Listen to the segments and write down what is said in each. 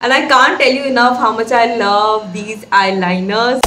And I can't tell you enough how much I love these eyeliners.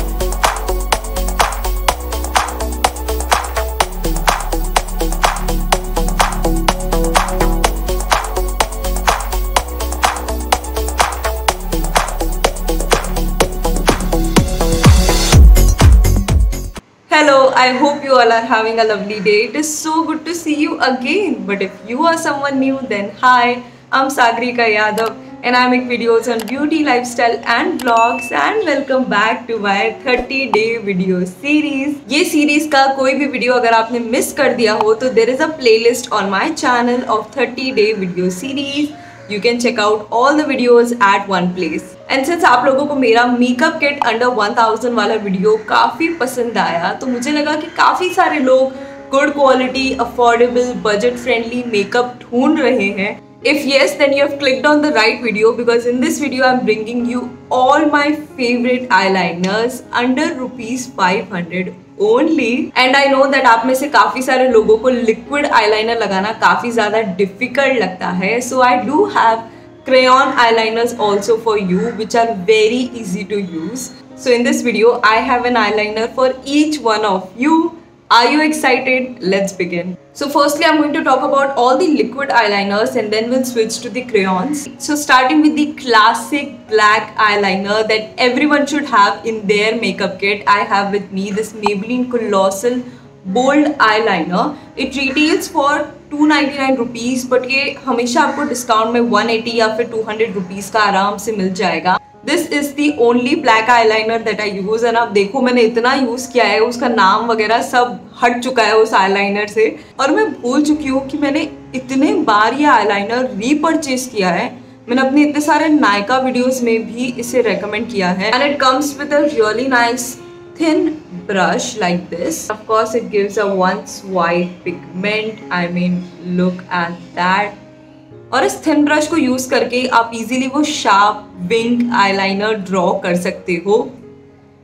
Hello, I hope you all are having a lovely day. It is so good to see you again. But if you are someone new, then hi, I'm Sagarika Yadav and I make videos on beauty, lifestyle and vlogs and welcome back to my 30 day video series. ये series का कोई भी video अगर आपने miss कर दिया हो तो there is a playlist on my channel of 30 day video series. You can check out all the videos at one place. And since आप लोगों को मेरा मेकअप किट अंडर 1000 वाला वीडियो काफ़ी पसंद आया तो मुझे लगा कि काफ़ी सारे लोग good quality affordable budget friendly makeup ढूंढ रहे हैं If yes, then you have clicked on the right video because in this video I'm bringing you all my favorite eyeliners under rupees 500 only. And I know that आप में से काफ़ी सारे लोगों को liquid eyeliner लगाना काफ़ी ज़्यादा difficult लगता है So I do have crayon eyeliners also for you which are very easy to use. So in this video I have an eyeliner for each one of you. Are you excited? Let's begin. So firstly I'm going to talk about all the liquid eyeliners and then we'll switch to the crayons. So starting with the classic black eyeliner that everyone should have in their makeup kit. I have with me this Maybelline Colossal Bold Eyeliner. It retails for 299 rupees but ये हमेशा आपको discount में 180 या फिर 200 rupees का आराम से मिल जाएगा this is the only black eyeliner that I use and आप देखो मैंने इतना यूज़ किया है, उसका नाम वगैरह सब हट चुका है उस आई लाइनर से। और मैं भूल चुकी हूँ कि मैंने इतने बार ये आई लाइनर रीपर्चेज किया है। मैंने अपने इतने सारे नायका वीडियोस में भी इसे रेकमेंड किया है। And it comes with a really nice thin brush like this. Of course, it gives a once white pigment. I mean, look at और इस थिन ब्रश को यूज़ करके आप इजीली वो शार्प विंग आईलाइनर ड्रॉ कर सकते हो।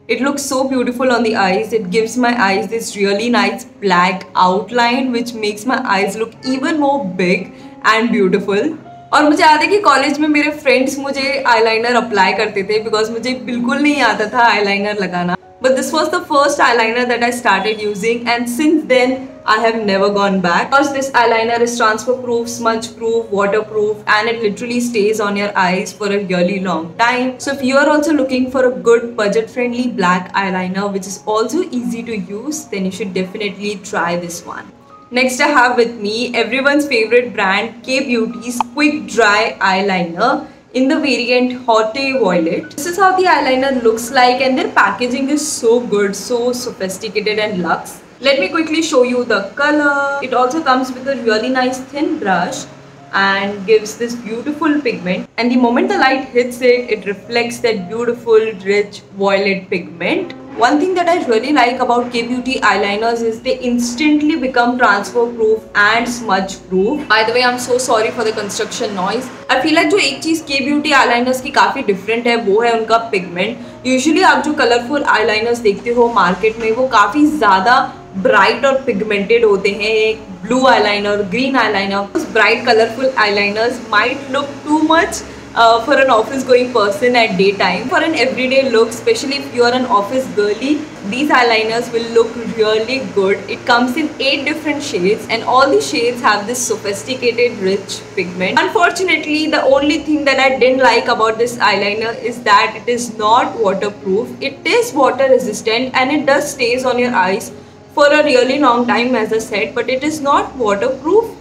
It looks so beautiful on the eyes it gives my eyes this really nice black outline which makes my eyes look even more big and beautiful और मुझे याद है कि college में मेरे फ्रेंड्स मुझे आईलाइनर अप्लाई करते थे बिकॉज़ मुझे बिल्कुल नहीं आता था आईलाइनर लगाना। But this was the first eyeliner that I started using and since then I have never gone back. Because this eyeliner is transfer proof, smudge proof, waterproof and it literally stays on your eyes for a really long time. So if you are also looking for a good budget friendly black eyeliner which is also easy to use then you should definitely try this one. Next I have with me everyone's favorite brand Kay Beauty's Quick Dry Eyeliner in the variant Haute Violet. This is how the eyeliner looks like and their packaging is so good, so sophisticated and luxe. Let me quickly show you the color. It also comes with a really nice thin brush and gives this beautiful pigment and the moment the light hits it, it reflects that beautiful rich violet pigment one thing that I really like about K-Beauty eyeliners is they instantly become transfer proof and smudge proof. By the way, I'm so sorry for the construction noise. I feel like जो एक चीज़ K-Beauty eyeliners की काफ़ी different है वो है उनका pigment. Usually आप जो colorful eyeliners देखते हो market में वो काफ़ी ज़्यादा ब्राइट और पिगमेंटेड होते हैं एक blue eyeliner green eyeliner bright colourful eyeliners might look too much uh, for an office going person at daytime. For an everyday look, especially if you are an office girly, these eyeliners will look really good. It comes in 8 different shades and all the shades have this sophisticated rich pigment. Unfortunately, the only thing that I didn't like about this eyeliner is that it is not waterproof. It is water resistant and it does stays on your eyes for a really long time as I said but it is not waterproof.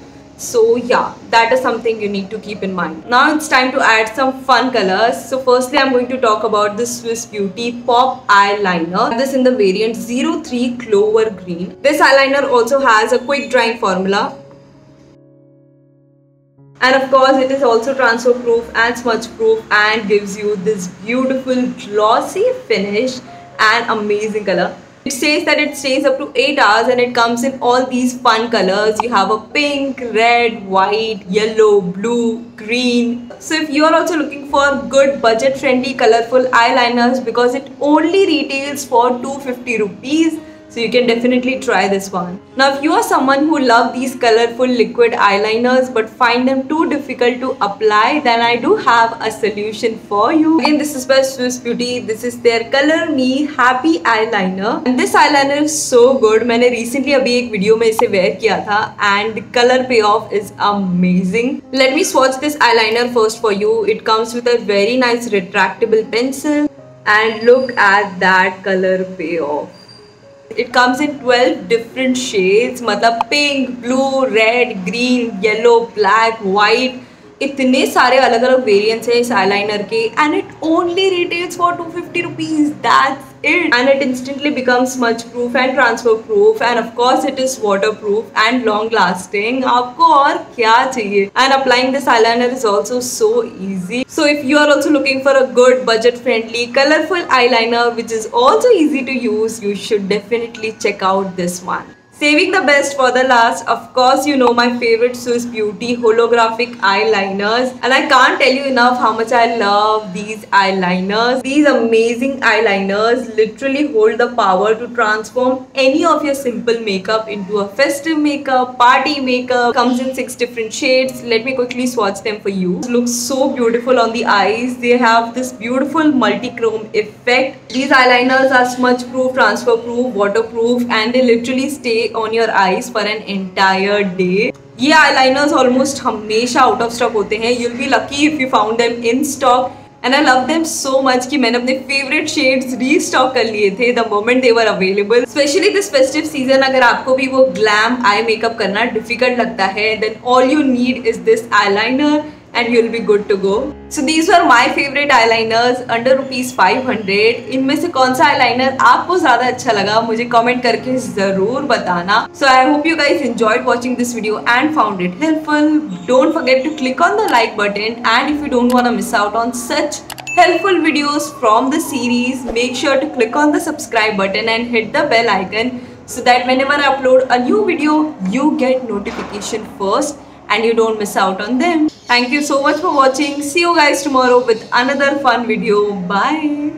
So yeah that is something you need to keep in mind. Now it's time to add some fun colors. So firstly i'm going to talk about the swiss beauty pop eyeliner. This in the variant 03 clover green. This eyeliner also has a quick drying formula. And of course it is also transfer proof and smudge proof and gives you this beautiful glossy finish and amazing color it says that it stays up to 8 hours and it comes in all these fun colors. You have a pink, red, white, yellow, blue, green. So if you are also looking for good budget friendly colorful eyeliners because it only retails for 250 rupees So you can definitely try this one. Now if you are someone who love these colorful liquid eyeliners but find them too difficult to apply then I do have a solution for you. Again this is by Swiss Beauty. This is their Color Me Happy Eyeliner. And this eyeliner is so good. मैंने recently अभी एक video में इसे wear किया था and color payoff is amazing. Let me swatch this eyeliner first for you. It comes with a very nice retractable pencil and look at that color payoff. It comes in twelve different shades मतलब pink blue red green yellow black white इतने सारे अलग अलग variants हैं इस eye के and it only retails for two fifty rupees that's it and it instantly becomes smudge proof and transfer proof and of course it is waterproof and long lasting आपको और क्या चाहिए and applying this eyeliner is also so easy so if you are also looking for a good budget friendly colorful eyeliner which is also easy to use you should definitely check out this one Saving the best for the last, of course you know my favorite Swiss Beauty holographic eyeliners and I can't tell you enough how much I love these eyeliners. These amazing eyeliners literally hold the power to transform any of your simple makeup into a festive makeup, party makeup. Comes in six different shades. Let me quickly swatch them for you. It looks so beautiful on the eyes. They have this beautiful multi-chrome effect. These eyeliners are smudge proof, transfer proof, waterproof and they literally stay on your eyes for an entire day. ये eyeliners almost हमेशा out of stock होते हैं You'll be lucky if you found them in stock. And I love them so much कि मैंने अपने favourite shades restock कर लिए थे the moment they were available specially this festive season अगर आपको भी वो ग्लैम आई मेकअप करना डिफ़िकल्ट लगता है then all you need is this eyeliner and you'll be good to go. So these were my favorite eyeliners under rupees 500. इनमें से कौन सा eyeliner आपको ज़्यादा अच्छा लगा मुझे comment करके ज़रूर बताना. So I hope you guys enjoyed watching this video and found it helpful. Don't forget to click on the like button and if you don't want to miss out on such helpful videos from the series, make sure to click on the subscribe button and hit the bell icon so that whenever I upload a new video, you get notification first and you don't miss out on them. Thank you so much for watching. See you guys tomorrow with another fun video. Bye.